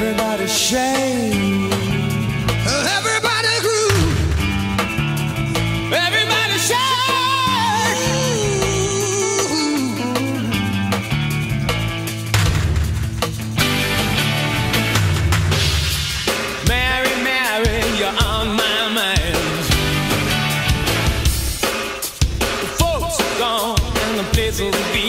Everybody shake. Everybody groove. Everybody Mary, Mary, you're on my mind. The folks are gone and the place will be.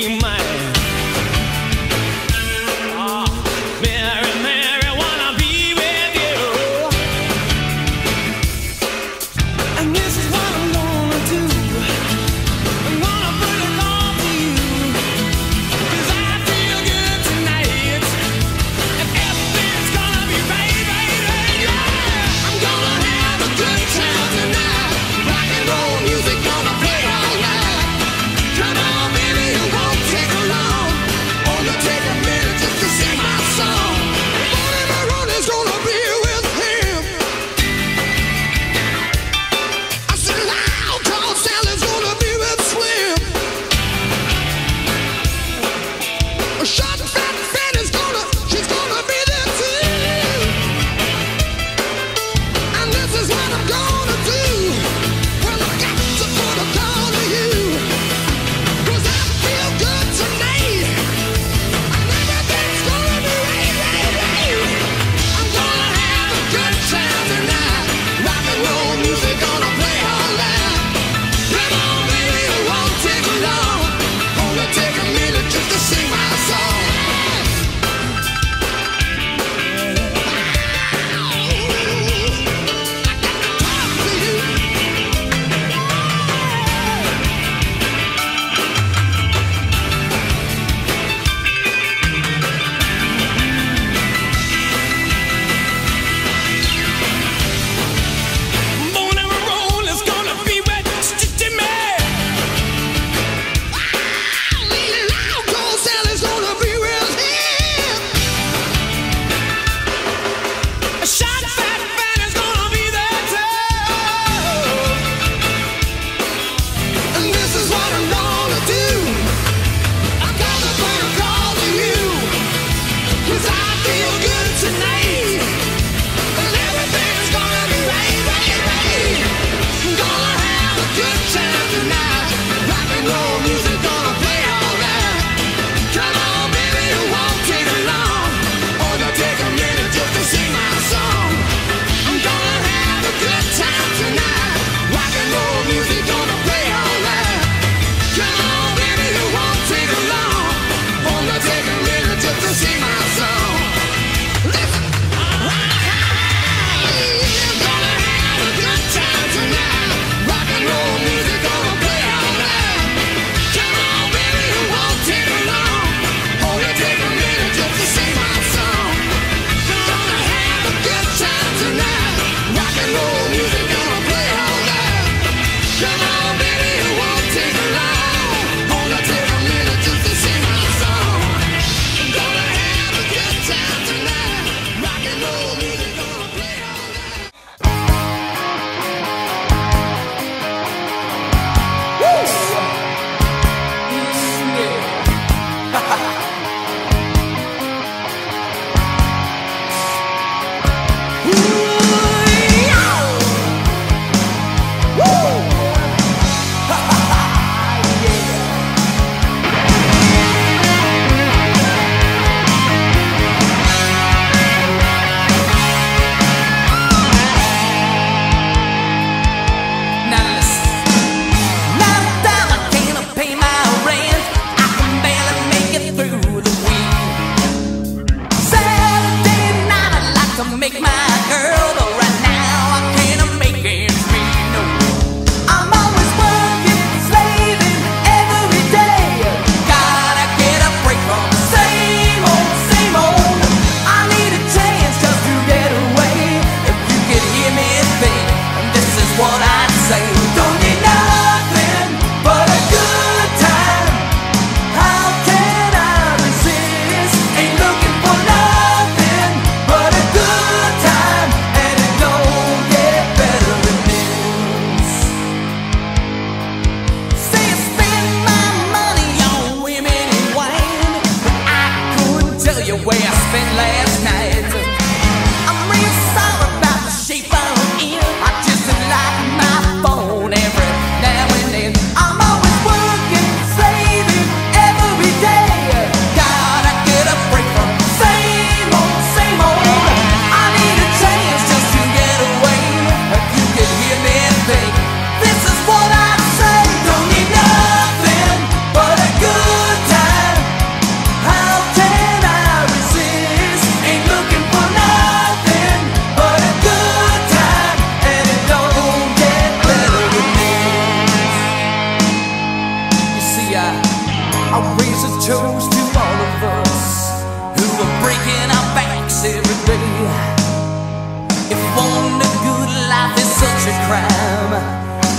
Is such a crime,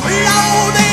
Lord,